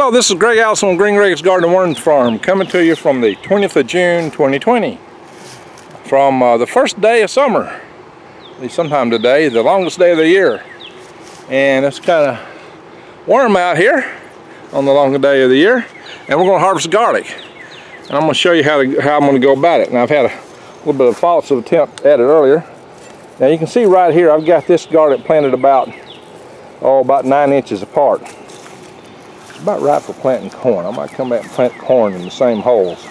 Hello, this is Greg Allison on Green Greg's Garden and Worms Farm coming to you from the 20th of June 2020 from uh, the first day of summer sometime today the longest day of the year. And it's kind of warm out here on the longest day of the year and we're going to harvest garlic. And I'm going to show you how, to, how I'm going to go about it. And I've had a little bit of false attempt at it earlier. Now you can see right here I've got this garlic planted about oh about nine inches apart about right for planting corn. I might come back and plant corn in the same holes.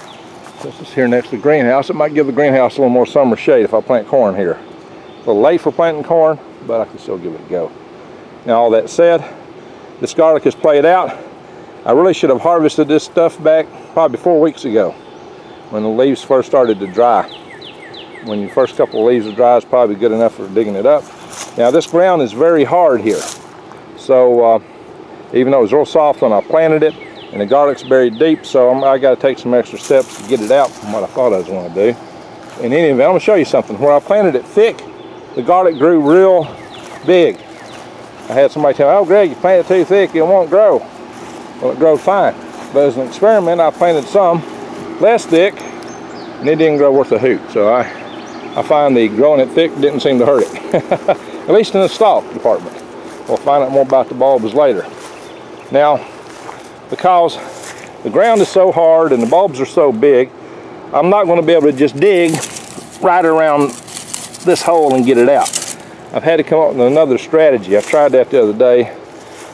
This is here next to the greenhouse. It might give the greenhouse a little more summer shade if I plant corn here. A little late for planting corn, but I can still give it a go. Now all that said, this garlic has played out. I really should have harvested this stuff back probably four weeks ago when the leaves first started to dry. When your first couple of leaves are dry, it's probably good enough for digging it up. Now this ground is very hard here. So uh, even though it was real soft when I planted it and the garlic's buried deep so I'm, i got to take some extra steps to get it out from what I thought I was going to do. In any event, I'm going to show you something. Where I planted it thick, the garlic grew real big. I had somebody tell me, oh Greg, you planted too thick, it won't grow. Well, it grew fine. But as an experiment, I planted some less thick and it didn't grow worth a hoot. So I, I find the growing it thick didn't seem to hurt it. At least in the stalk department. We'll find out more about the bulbs later. Now, because the ground is so hard and the bulbs are so big, I'm not going to be able to just dig right around this hole and get it out. I've had to come up with another strategy. I tried that the other day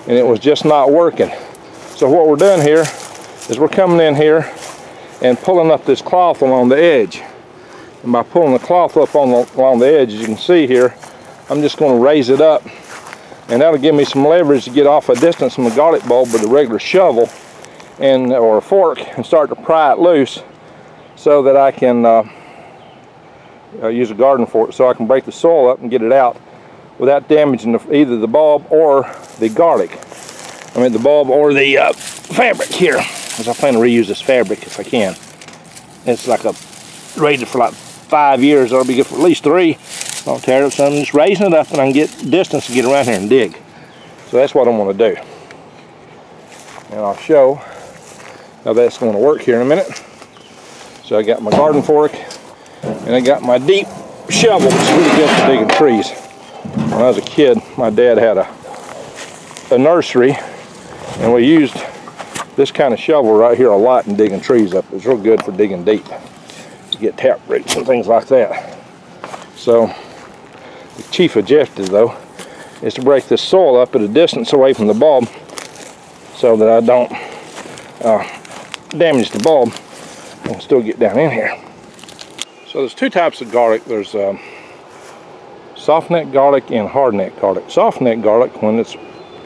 and it was just not working. So what we're doing here is we're coming in here and pulling up this cloth along the edge. And by pulling the cloth up on the, along the edge, as you can see here, I'm just going to raise it up and that'll give me some leverage to get off a distance from the garlic bulb with a regular shovel and or a fork and start to pry it loose so that I can uh, uh, use a garden fork so I can break the soil up and get it out without damaging the, either the bulb or the garlic. I mean the bulb or the uh, fabric here because I plan to reuse this fabric if I can. It's like a rated for like five years. That'll be good for at least three. Tear it up, so I'm just raising it up and I can get distance to get around here and dig. So that's what I'm to do. And I'll show how that's going to work here in a minute. So I got my garden fork and I got my deep shovel, which really good for digging trees. When I was a kid, my dad had a, a nursery and we used this kind of shovel right here a lot in digging trees up. It's real good for digging deep to get tap roots and things like that. So the chief objective though is to break this soil up at a distance away from the bulb so that I don't uh, damage the bulb and still get down in here. So there's two types of garlic. There's um, soft neck garlic and hard neck garlic. Soft neck garlic, when it's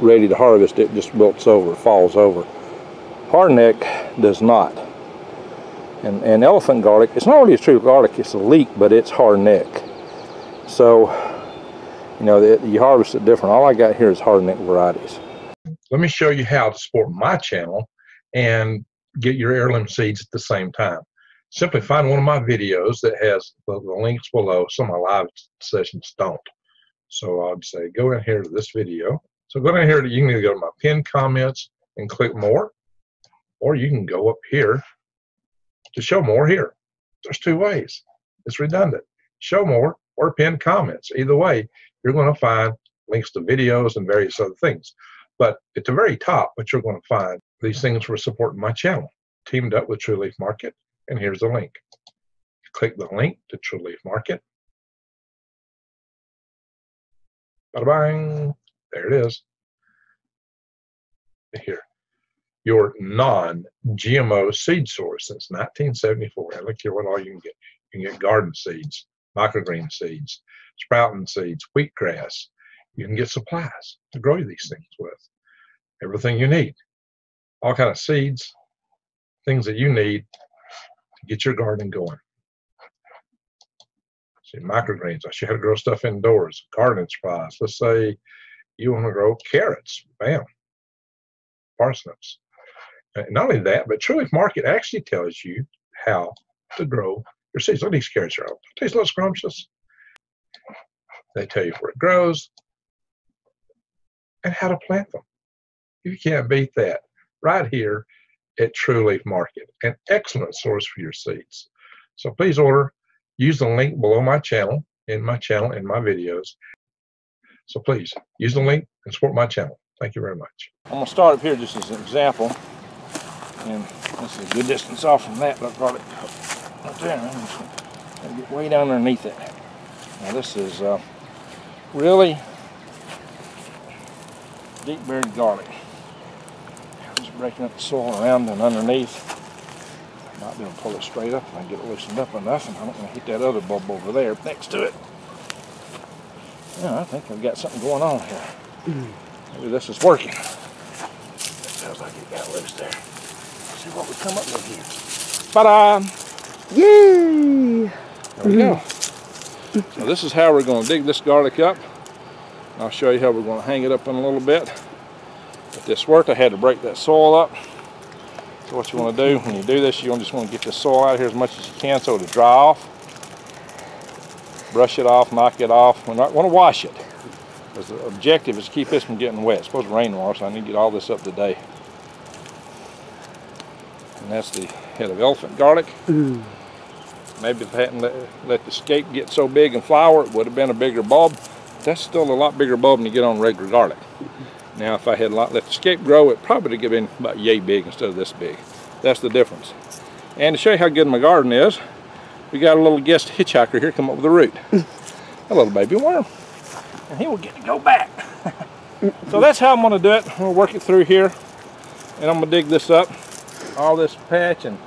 ready to harvest, it just wilts over, falls over. Hard neck does not. And, and elephant garlic, it's not really a true garlic, it's a leek, but it's hard neck. So you know, you harvest it different. All I got here is hard neck varieties. Let me show you how to support my channel and get your heirloom seeds at the same time. Simply find one of my videos that has the, the links below. Some of my live sessions don't. So I'd say go in here to this video. So go down here, to, you can either go to my pinned comments and click more, or you can go up here to show more here. There's two ways. It's redundant. Show more or pinned comments. Either way, you're going to find links to videos and various other things. But at the very top, what you're going to find, these things were supporting my channel, teamed up with True Leaf Market, and here's the link. Click the link to True Leaf Market. Bada bang, there it is. Here, your non-GMO seed source since 1974. And look here what all you can get. You can get garden seeds, microgreen seeds, sprouting seeds, wheatgrass. You can get supplies to grow these things with. Everything you need. All kind of seeds, things that you need to get your garden going. See, microgreens, I show you how to grow stuff indoors, gardening supplies. Let's say you want to grow carrots, bam, parsnips. And not only that, but True Market actually tells you how to grow your these carrots are out. Taste a little scrumptious. They tell you where it grows and how to plant them. You can't beat that. right here at True Leaf Market, an excellent source for your seeds. So please order, use the link below my channel, in my channel, in my videos. So please use the link and support my channel. Thank you very much. I'm gonna start up here just as an example. And this is a good distance off from that, but I've got it right there. Gonna get way down underneath it. Now this is uh, really deep buried garlic. Just breaking up the soil around and underneath. Might be able to pull it straight up I get it loosened up enough and I don't want to hit that other bulb over there next to it. Yeah, I think I've got something going on here. Maybe this is working. It sounds like it got loose there. Let's see what we come up with here. Ta-da! Yay! There we go. Mm-hmm. So this is how we're going to dig this garlic up. I'll show you how we're going to hang it up in a little bit. If this worked, I had to break that soil up. So what you want to do when you do this, you just want to get the soil out of here as much as you can so it'll dry off. Brush it off, knock it off. We're not going to wash it. Because the objective is to keep this from getting wet. It's supposed to rain tomorrow, so I need to get all this up today. And that's the head of elephant garlic. Ooh. Maybe if I hadn't let, let the scape get so big and flower, it would have been a bigger bulb. That's still a lot bigger bulb than you get on regular garlic. Now, if I had let the scape grow, it probably would have been about yay big instead of this big. That's the difference. And to show you how good my garden is, we got a little guest hitchhiker here come up with a root. a little baby worm. And he will get to go back. so that's how I'm going to do it. I'm going to work it through here. And I'm going to dig this up. All this patch and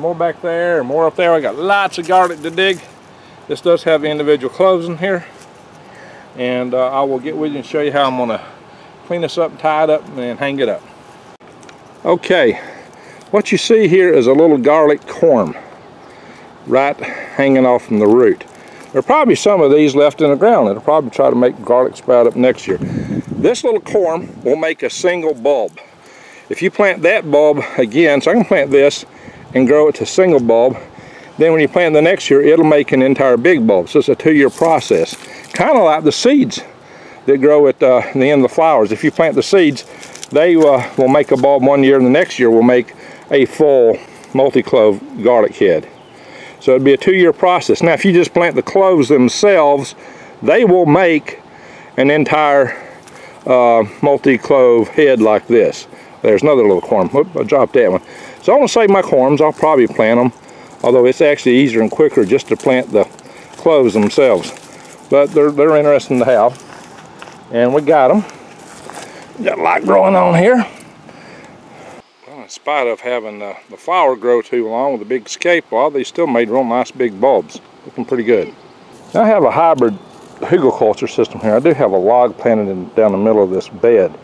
more back there and more up there. I got lots of garlic to dig. This does have individual cloves in here. And uh, I will get with you and show you how I'm going to clean this up, tie it up, and hang it up. Okay, what you see here is a little garlic corm right hanging off from the root. There are probably some of these left in the ground. It'll probably try to make garlic sprout up next year. This little corm will make a single bulb. If you plant that bulb again, so I can plant this and grow it to single bulb, then when you plant the next year, it'll make an entire big bulb. So it's a two-year process. Kind of like the seeds that grow at uh, the end of the flowers. If you plant the seeds, they uh, will make a bulb one year and the next year will make a full multi-clove garlic head. So it'd be a two-year process. Now if you just plant the cloves themselves, they will make an entire uh, multi-clove head like this. There's another little corm. Whoop, I dropped that one. So I'm going to save my corms. I'll probably plant them. Although it's actually easier and quicker just to plant the cloves themselves. But they're, they're interesting to have. And we got them. Got a lot growing on here. Well, in spite of having the, the flower grow too long with the big scape wall, they still made real nice big bulbs. Looking pretty good. Now I have a hybrid hugelkultur system here. I do have a log planted in, down the middle of this bed.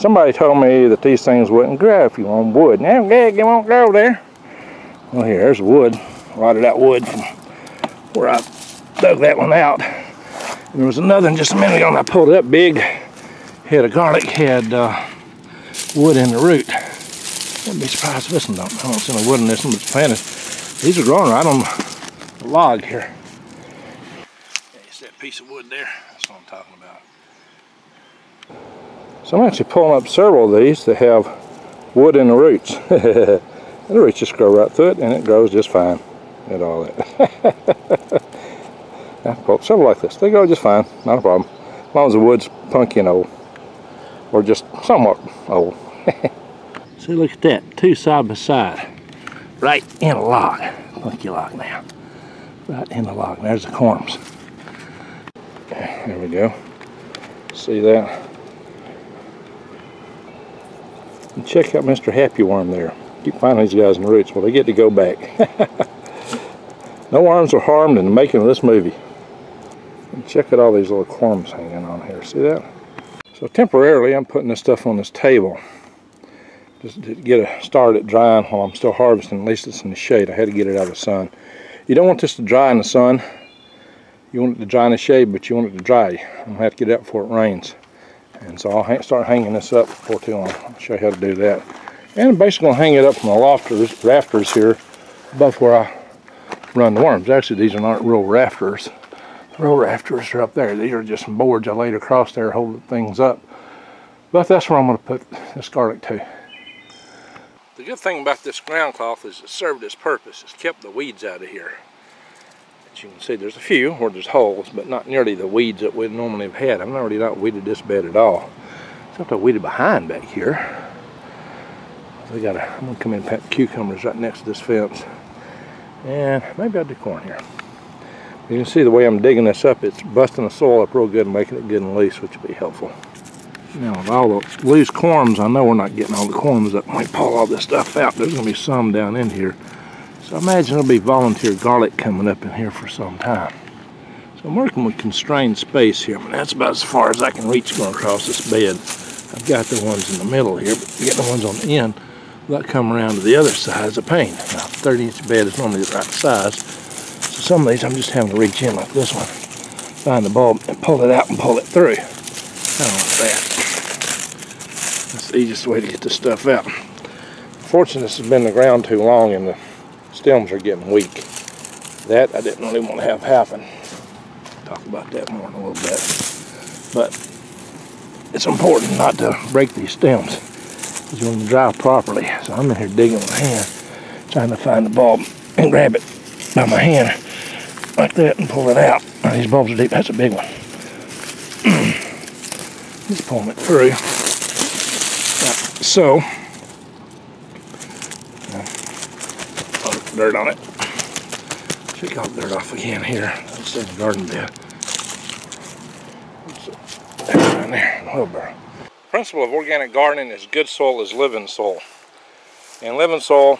Somebody told me that these things wouldn't grow if you want wood. Now, Gag, they won't grow there. Well, here, there's wood. Rotted out wood from where I dug that one out. And there was another one just a minute ago, and I pulled it up big. Head of garlic had uh, wood in the root. Wouldn't be surprised if this one don't. I don't see no wood in this one, but it's planted. These are growing right on the log here. It's that piece of wood there. That's what I'm talking about. So I'm actually pulling up several of these that have wood in the roots. the roots just grow right through it and it grows just fine and all that. I pulled several like this. They grow just fine, not a problem. As long as the wood's punky and old. Or just somewhat old. See, look at that. Two side by side. Right in a log. Punky log now. Right in the log. There's the corms. There we go. See that? And check out Mr. Happy Worm there. Keep finding these guys in the roots. Well, they get to go back. no worms were harmed in the making of this movie. And check out all these little corms hanging on here. See that? So temporarily, I'm putting this stuff on this table. Just to get a start at drying while I'm still harvesting. At least it's in the shade. I had to get it out of the sun. You don't want this to dry in the sun. You want it to dry in the shade, but you want it to dry. I'm going to have to get it out before it rains. And so I'll ha start hanging this up before too long. I'll show you how to do that. And I'm basically going to hang it up from the lofters, rafters here above where I run the worms. Actually, these are not real rafters. The real rafters are up there. These are just some boards I laid across there holding things up. But that's where I'm going to put this garlic too. The good thing about this ground cloth is it served its purpose. It's kept the weeds out of here. As you can see, there's a few where there's holes, but not nearly the weeds that we normally have had. I've already not weeded this bed at all. Except I weeded behind back here. We got a, I'm gonna come in and plant cucumbers right next to this fence. And maybe I'll do corn here. You can see the way I'm digging this up, it's busting the soil up real good and making it good and loose, which will be helpful. Now with all the loose corms, I know we're not getting all the corms up when we pull all this stuff out. There's gonna be some down in here. So I imagine there'll be volunteer garlic coming up in here for some time. So I'm working with constrained space here. Mean, that's about as far as I can reach going across this bed. I've got the ones in the middle here, but getting the ones on the end without coming around to the other side is a pain. Now, 30 inch bed is normally the right size. So some of these I'm just having to reach in like this one, find the bulb and pull it out and pull it through. I don't want that. That's the easiest way to get this stuff out. Fortunately, this has been the ground too long and the stems are getting weak. That I didn't really want to have happen. Talk about that more in a little bit. But it's important not to break these stems you want them to dry properly. So I'm in here digging with my hand, trying to find the bulb and grab it by my hand like that and pull it out. Now, these bulbs are deep. That's a big one. Just pulling it through. So, dirt on it. Shake all the dirt off again here. That's the garden bed. Down there, wheelbarrow. Principle of organic gardening is good soil is living soil. And living soil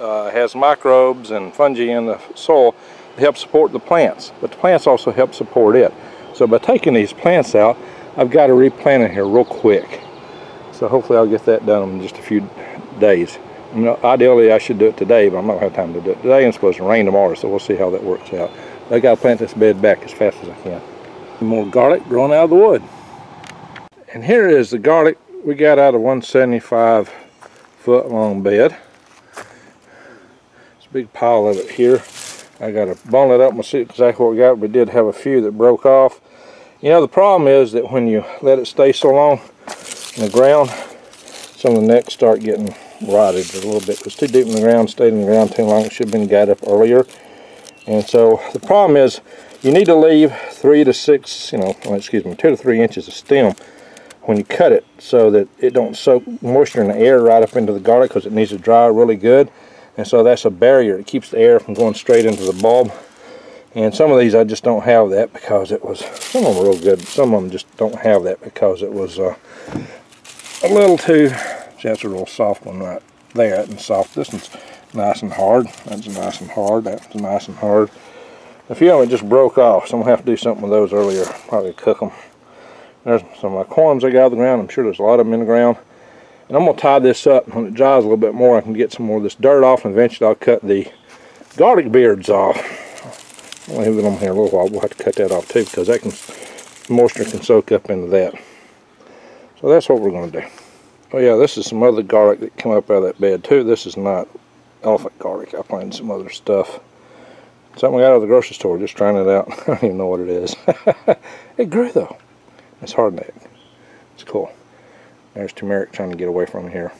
uh, has microbes and fungi in the soil to help support the plants. But the plants also help support it. So by taking these plants out, I've got to replant in here real quick. So hopefully I'll get that done in just a few days. You know, ideally I should do it today, but I'm not going to have time to do it today. And it's supposed to rain tomorrow, so we'll see how that works out. I got to plant this bed back as fast as I can. More garlic growing out of the wood. And here is the garlic we got out of 175 foot long bed. It's a big pile of it here. I got to bundle it up and see exactly what we got. We did have a few that broke off. You know, the problem is that when you let it stay so long in the ground, some of the necks start getting rotted a little bit. It was too deep in the ground, stayed in the ground too long. It should have been got up earlier. And so the problem is you need to leave three to six, you know, excuse me, two to three inches of stem when you cut it so that it don't soak moisture in the air right up into the garlic because it needs to dry really good. And so that's a barrier. It keeps the air from going straight into the bulb. And some of these I just don't have that because it was, some of them are real good. Some of them just don't have that because it was uh, a little too, see, that's a real soft one right there. And soft. This one's nice and hard. That's nice and hard. That's nice and hard. A few of them just broke off, so I'm going to have to do something with those earlier. Probably cook them. There's some of my corms I got out of the ground. I'm sure there's a lot of them in the ground. And I'm going to tie this up. When it dries a little bit more, I can get some more of this dirt off, and eventually I'll cut the garlic beards off. I'll leave it on here a little while. We'll have to cut that off too, because that can moisture can soak up into that. So that's what we're going to do. Oh yeah, this is some other garlic that came up out of that bed too. This is not elephant garlic. I planted some other stuff. Something we got out of the grocery store, just trying it out. I don't even know what it is. it grew though. It's hardneck. It's cool. There's turmeric trying to get away from here.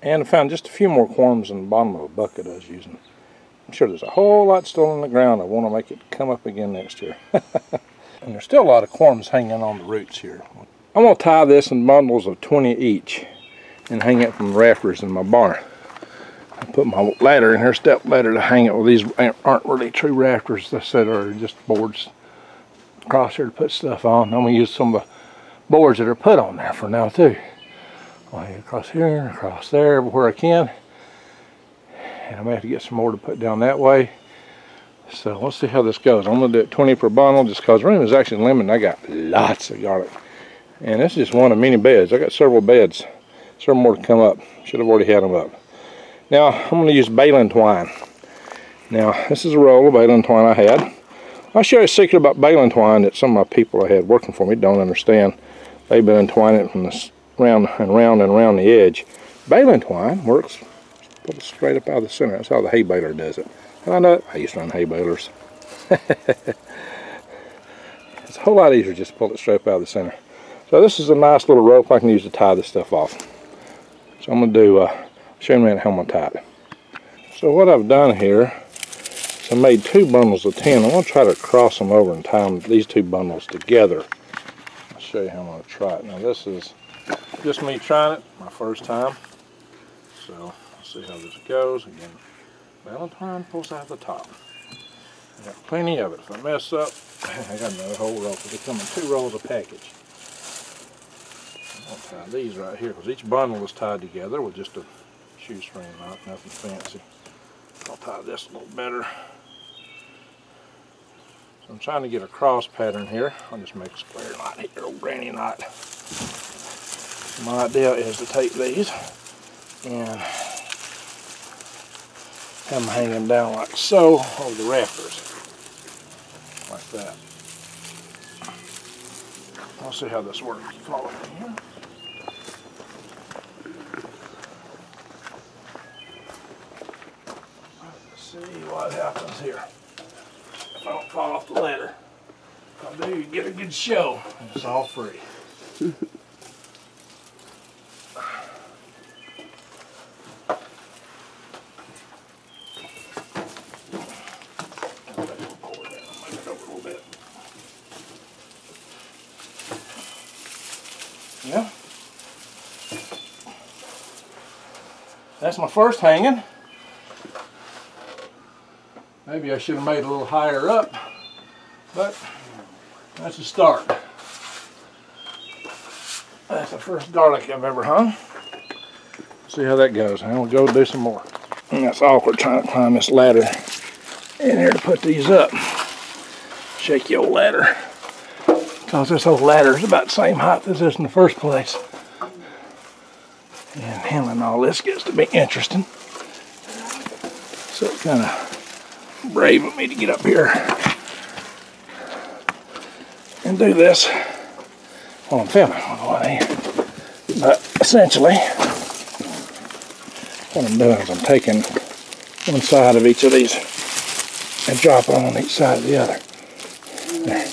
And I found just a few more corms in the bottom of a bucket I was using. I'm sure there's a whole lot still in the ground. I want to make it come up again next year. and there's still a lot of corms hanging on the roots here. I'm going to tie this in bundles of 20 each and hang it from rafters in my barn. I put my ladder in here, step ladder to hang it. Well, these aren't really true rafters. They said are just boards across here to put stuff on. I'm going to use some of the boards that are put on there for now too. I'll hang it across here, across there, where I can. And I may have to get some more to put down that way. So let's see how this goes. I'm going to do it 20 per bundle just because room is actually limited. I got lots of garlic. And this is just one of many beds. I got several beds. Several more to come up. Should have already had them up. Now, I'm going to use baling twine. Now, this is a roll of baling twine I had. I'll show you a secret about baling twine that some of my people I had working for me don't understand. They've been entwining it from this round and round and round the edge. Baling twine works pull it straight up out of the center. That's how the hay baler does it. And I know it. I used to run hay balers. it's a whole lot easier just to pull it straight up out of the center. So this is a nice little rope I can use to tie this stuff off. So I'm going to do, uh, show you how I'm gonna tie it. So what I've done here is I made two bundles of 10. I'm gonna try to cross them over and tie them, these two bundles together. I'll show you how I'm gonna try it. Now this is just me trying it, my first time. So see how this goes. Again, baling twine pulls out the top. I got plenty of it. If I mess up, I got another whole roll. They come two rolls a package. I'll these right here because each bundle is tied together with just a shoestring knot, nothing fancy. I'll tie this a little better. So I'm trying to get a cross pattern here. I'll just make a square knot here, old granny knot. My idea is to take these and have them hanging down like so over the rafters. Like that. I'll see how this works. Follow me here. See what happens here. If I don't fall off the ladder. If I do, you get a good show. It's all free. Yeah. That's my first hanging. Maybe I should have made a little higher up, but that's a start. That's the first garlic I've ever hung. See how that goes. And we'll go do some more. And that's awkward trying to climb this ladder in here to put these up. Shake your ladder. Because this whole ladder is about the same height as this in the first place. And handling all this gets to be interesting. So it kind of brave of me to get up here and do this while I'm filming. But essentially, what I'm doing is I'm taking one side of each of these and dropping on each side of the other. There.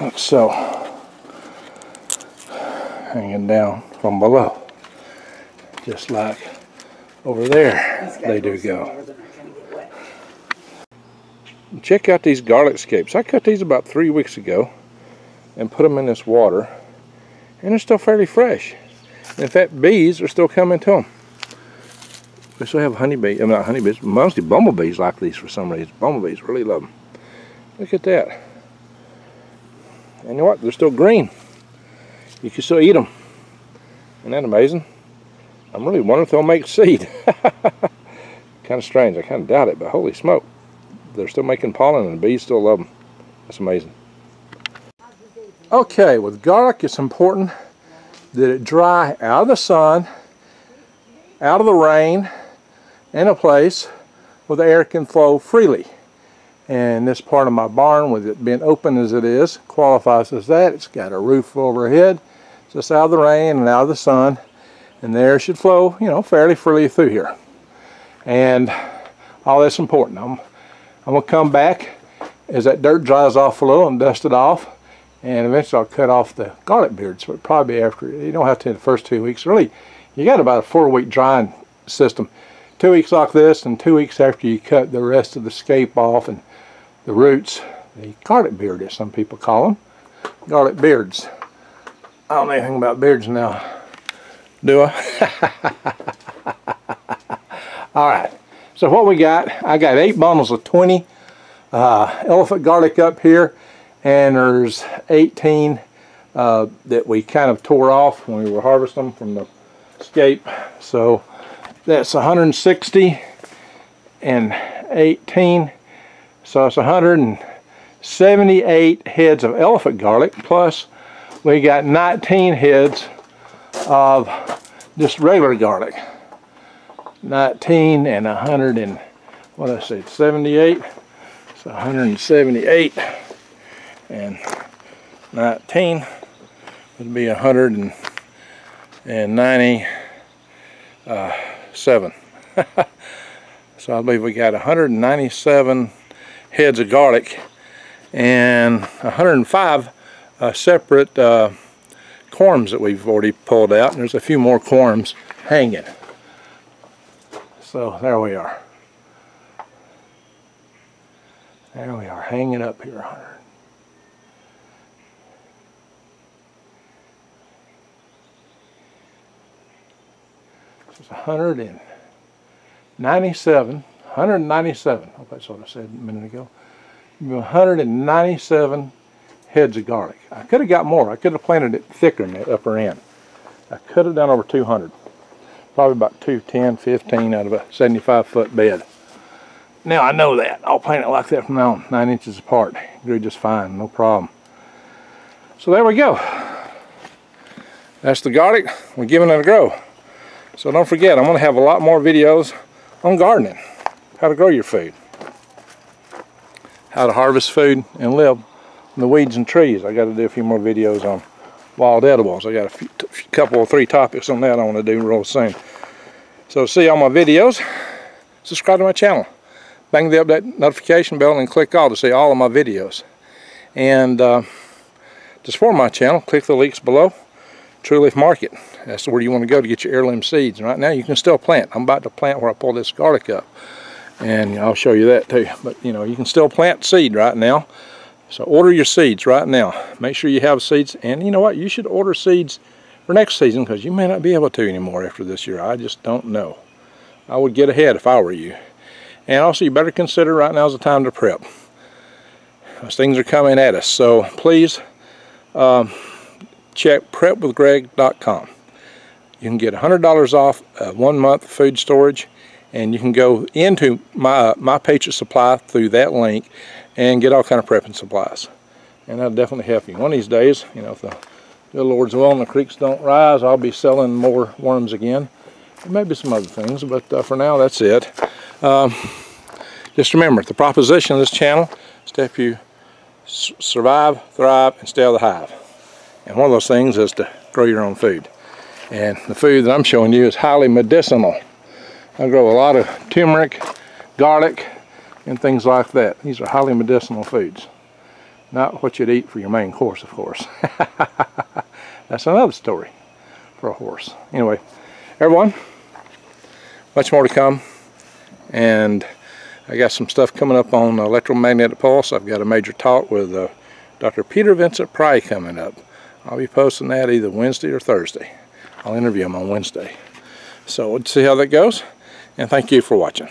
Like so. Hanging down from below. Just like over there they do go. Check out these garlic scapes. I cut these about three weeks ago and put them in this water and they're still fairly fresh. And in fact, bees are still coming to them. We still have honeybees, I mean not honeybees, mostly bumblebees like these for some reason. Bumblebees really love them. Look at that. And you know what? They're still green. You can still eat them. Isn't that amazing? I'm really wondering if they'll make seed. kind of strange. I kind of doubt it, but holy smoke. They're still making pollen and the bees still love them. That's amazing. Okay, with garlic, it's important that it dry out of the sun, out of the rain, in a place where the air can flow freely. And this part of my barn, with it being open as it is, qualifies as that. It's got a roof overhead, just out of the rain and out of the sun. And the air should flow, you know, fairly freely through here. And all that's important. I'm, I'm going to come back as that dirt dries off a little and dust it off and eventually I'll cut off the garlic beards but probably after you don't have to in the first two weeks. Really you got about a four week drying system. Two weeks like this and two weeks after you cut the rest of the scape off and the roots the garlic beard as some people call them garlic beards. I don't know anything about beards now do I? All right so what we got I got eight bundles of 20 uh, elephant garlic up here and there's 18 uh, that we kind of tore off when we were harvesting them from the scape. So that's 160 and 18. So it's 178 heads of elephant garlic plus we got 19 heads of just regular garlic. 19 and 100 and what I say 78 so 178 and 19 would be 197. so I believe we got 197 heads of garlic and 105 uh, separate uh, corms that we've already pulled out. And there's a few more corms hanging. So there we are. There we are, hanging up here, is 197, 197, I hope that's what I said a minute ago. 197 heads of garlic. I could have got more. I could have planted it thicker in the upper end. I could have done over 200. Probably about 210, 15 out of a 75 foot bed. Now I know that. I'll plant it like that from now on, nine inches apart. Grew just fine, no problem. So there we go. That's the garlic. We're giving it a grow. So don't forget, I'm going to have a lot more videos on gardening. How to grow your food. How to harvest food and live in the weeds and trees. I got to do a few more videos on wild edibles. I got a few, couple or three topics on that I want to do real soon. So see all my videos. Subscribe to my channel bang the update notification bell and click all to see all of my videos. And uh, to support my channel, click the links below. True Leaf Market. That's where you want to go to get your heirloom seeds. And right now you can still plant. I'm about to plant where I pull this garlic up. And I'll show you that too. But you know, you can still plant seed right now. So order your seeds right now. Make sure you have seeds. And you know what? You should order seeds for next season because you may not be able to anymore after this year. I just don't know. I would get ahead if I were you. And also you better consider right now is the time to prep. As things are coming at us. So please um, check prepwithgreg.com. You can get $100 off uh, one month food storage and you can go into my, my Patriot Supply through that link and get all kind of prepping supplies. And that'll definitely help you. One of these days, you know, if the good Lord's will and the creeks don't rise, I'll be selling more worms again. Maybe some other things, but uh, for now, that's it. Um, just remember, the proposition of this channel is to help you survive, thrive, and stay out of the hive. And one of those things is to grow your own food. And the food that I'm showing you is highly medicinal. I grow a lot of turmeric, garlic, and things like that. These are highly medicinal foods. Not what you'd eat for your main course, of course. That's another story for a horse. Anyway, everyone, much more to come. And I got some stuff coming up on electromagnetic pulse. I've got a major talk with uh, Dr. Peter Vincent Pry coming up. I'll be posting that either Wednesday or Thursday. I'll interview him on Wednesday. So we'll see how that goes. And thank you for watching.